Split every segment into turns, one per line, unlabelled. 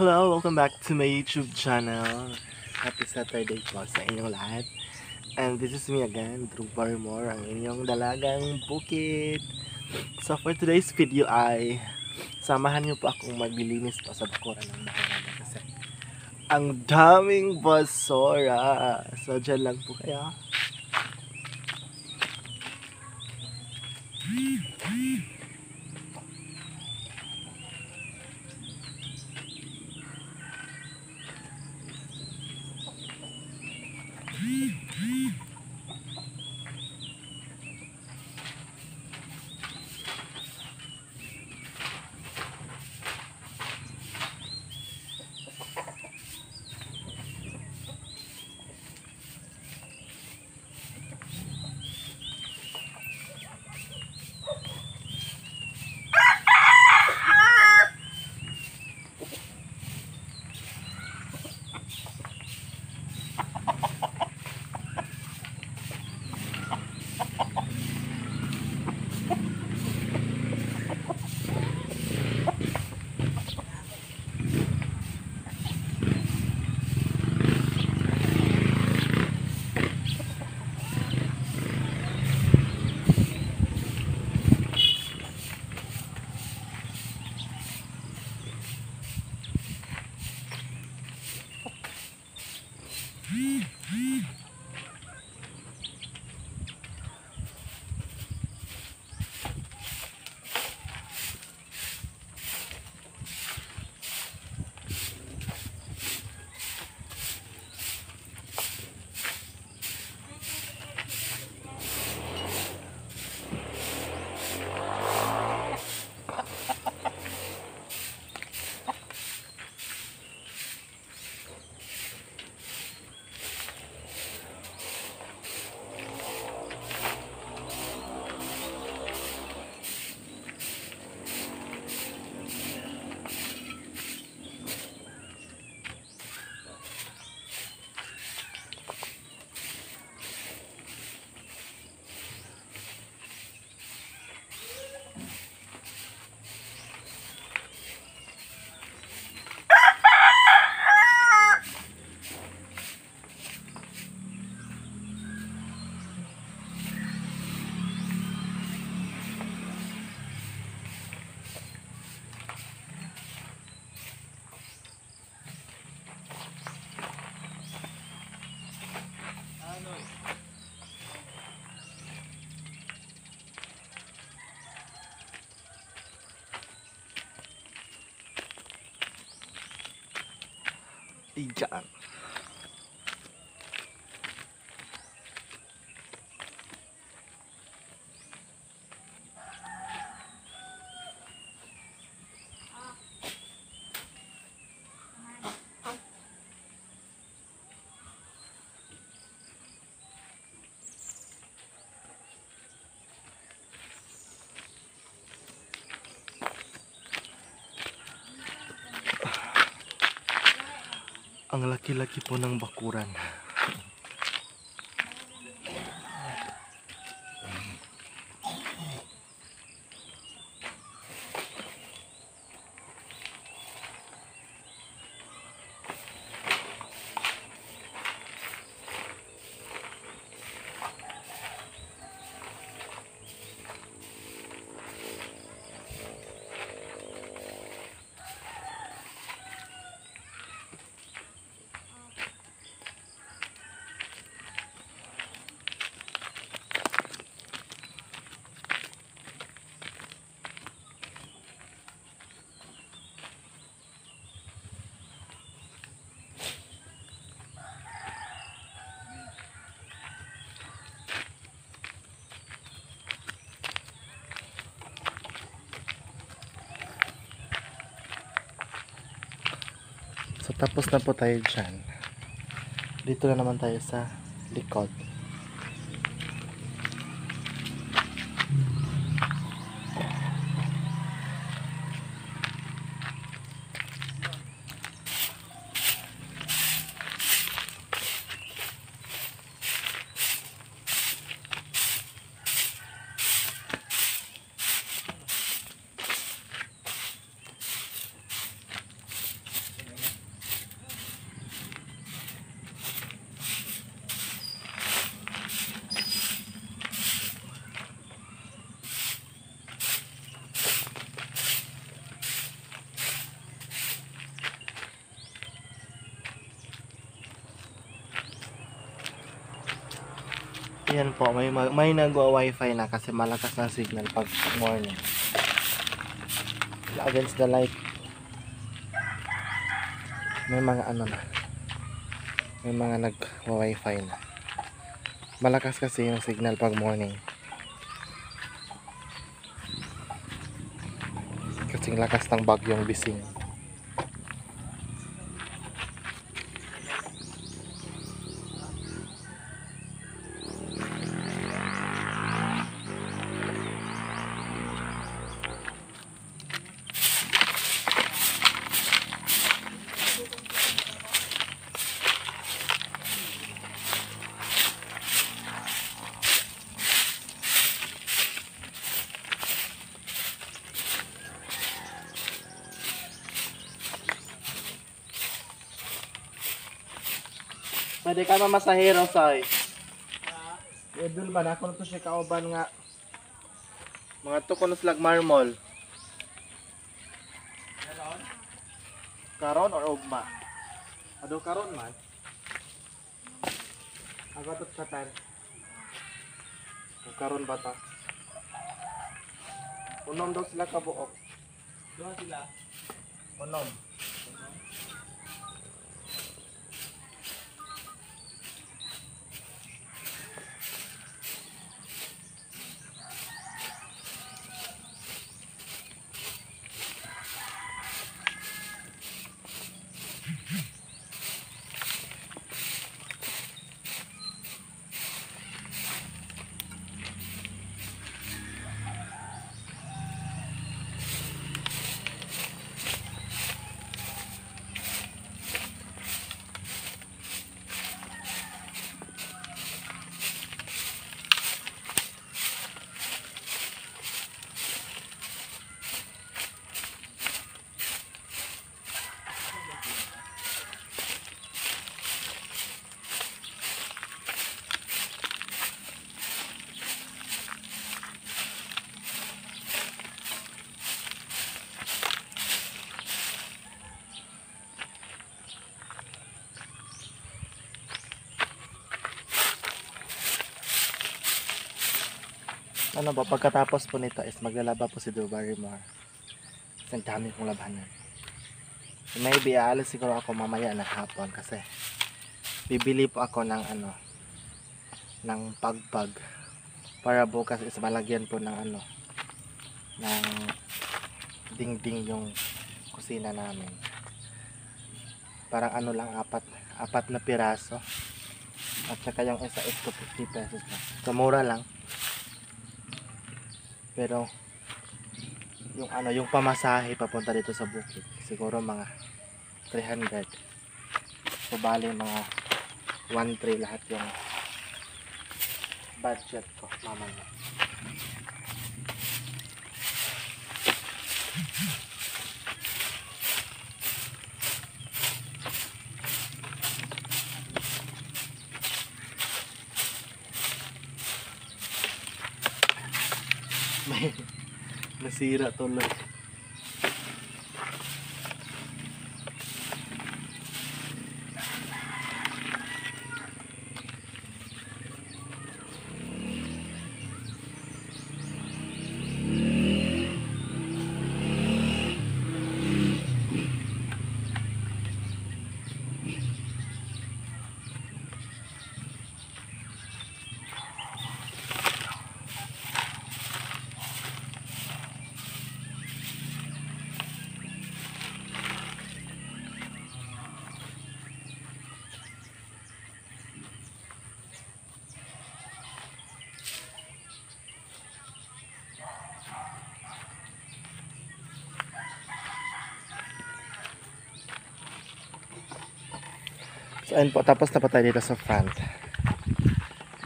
Hello, welcome back to my YouTube channel. Happy Saturday po sa inyong lahat. And this is me again, Drew Barrymore, ang inyong dalagang bukid. So for today's video ay samahan niyo po akong maglilinis po sa bakuran ng bahay kasi ang daming basura. So dyan lang po kaya. Diyan. Ang laki-laki po ng bakuran. So tapos na po tayo dyan. Dito na naman tayo sa likod. Yan po, may, ma- may nagwa-wifi na kasi malakas na signal pag morning. Against the light. May mga ano na. May mga nag-wifi na. Malakas kasi yung signal pag morning. Kasing lakas ng bagyong bising. Pwede ka mamasahero, Soy. Idol ba na? Kung ito siya kauban nga. Mga to kuno slag marmol. Karon or ugma? Ado karon man. Ako tot katan. Karon ba ta? Unom daw sila kabuok. Doon sila. Unom. Ano ba, pagkatapos po nito is maglalaba po si Drew Barrymore. Kasi ang dami kong labanan. Maybe aalis siguro ako mamaya na hapon kasi bibili po ako ng ano ng pagpag para bukas is malagyan po ng ano ng dingding yung kusina namin. Parang ano lang apat apat na piraso. At saka yung isa is 250 pesos na so mura lang pero yung ano, yung pamasahe papunta dito sa bukid, siguro mga 300. So bali mga 1-3 lahat yung budget ko mamaya. Nasira tuloy. So ayun po, tapos na po dito sa front.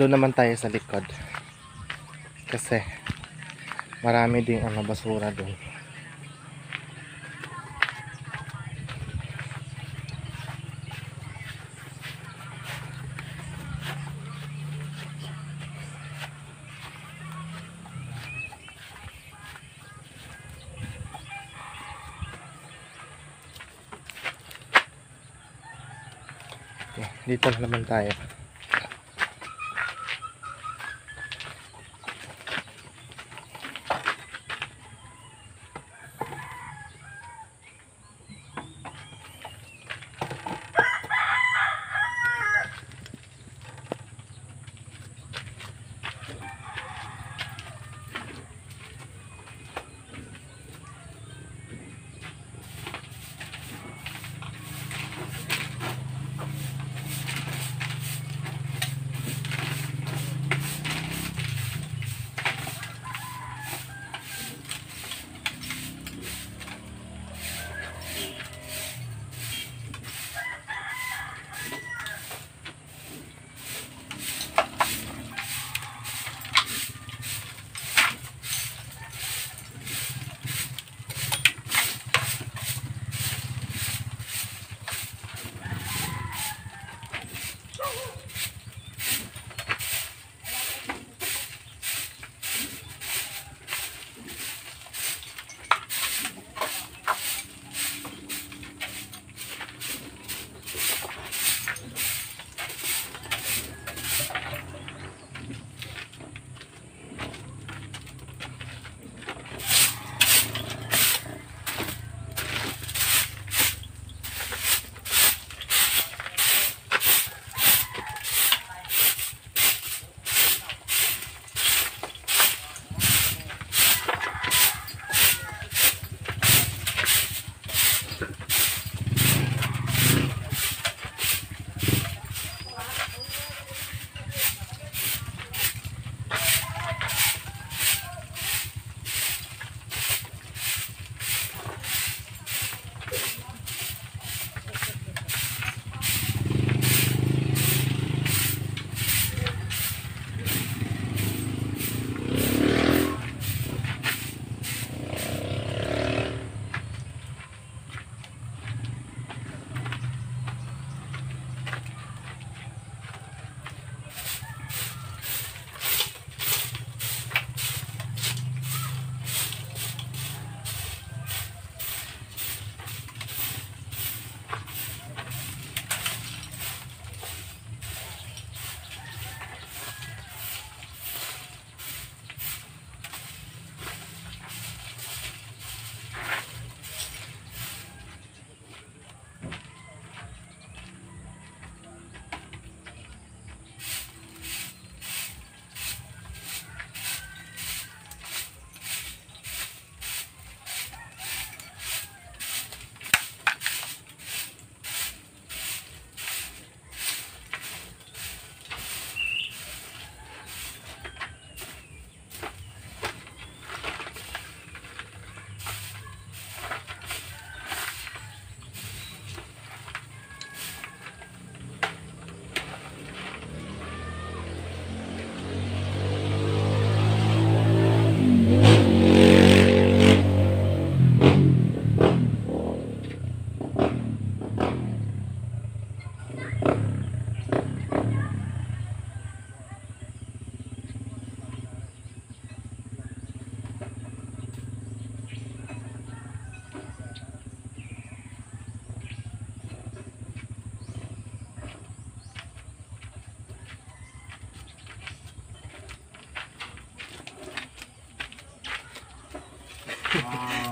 Doon naman tayo sa likod. Kasi marami ding ano, basura doon. Dito na naman tayo.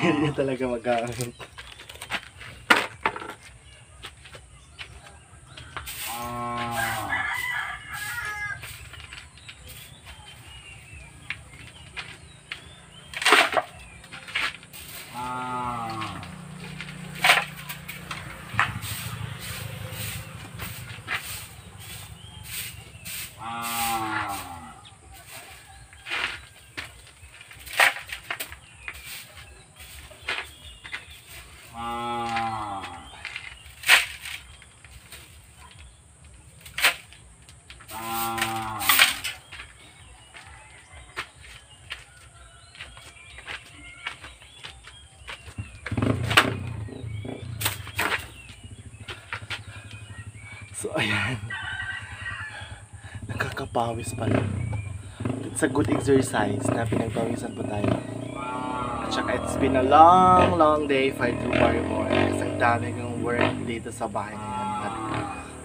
Hindi talaga magkakaroon. Nakakapawis pala. It's a good exercise na pinagpawisan po tayo. At saka it's been a long, long day for two more. Kasi dami kong work dito sa bahay ngayon. At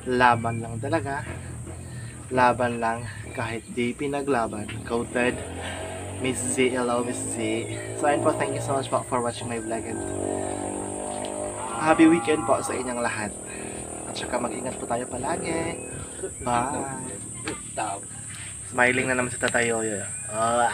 laban lang talaga. Laban lang kahit di pinaglaban. Coated. Miss Z, hello Miss Z. So ayun po, thank you so much po for watching my vlog and happy weekend po sa inyong lahat. At saka mag-ingat po tayo palagi. Bye. Smiling na naman si Tatay Yoyo. Ah.